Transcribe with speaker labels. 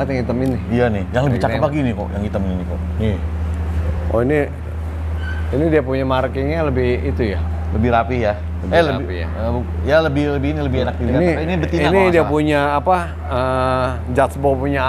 Speaker 1: Banget yang hitam ini.
Speaker 2: Iya nih, yang lebih cakep lagi nih kok, yang hitam ini kok. Nih,
Speaker 1: Oh ini ini dia punya markingnya lebih itu ya.
Speaker 2: lebih rapi ya.
Speaker 1: Lebih
Speaker 2: eh
Speaker 1: rapi
Speaker 2: lebih
Speaker 1: ya.
Speaker 2: Uh, ya lebih lebih ini lebih enak dilihat.
Speaker 1: Ini
Speaker 2: ini betina
Speaker 1: ini dia punya apa? Uh, punya